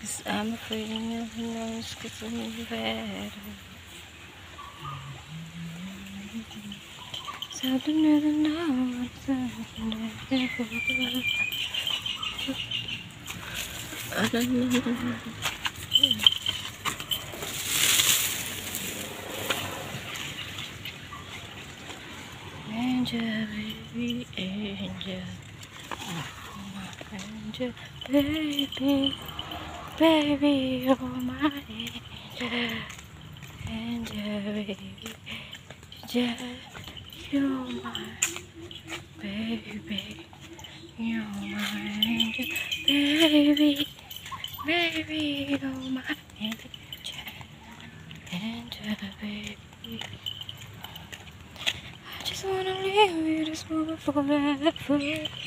Cause I'm afraid you never know cause I'm bad. So I don't never know what's I don't know. Angel, baby, angel. Oh, my angel, baby, baby, oh my angel, angel, baby, angel, you're my baby, you're my angel, baby, baby, oh my angel, angel, baby. I just wanna live with this moment forever.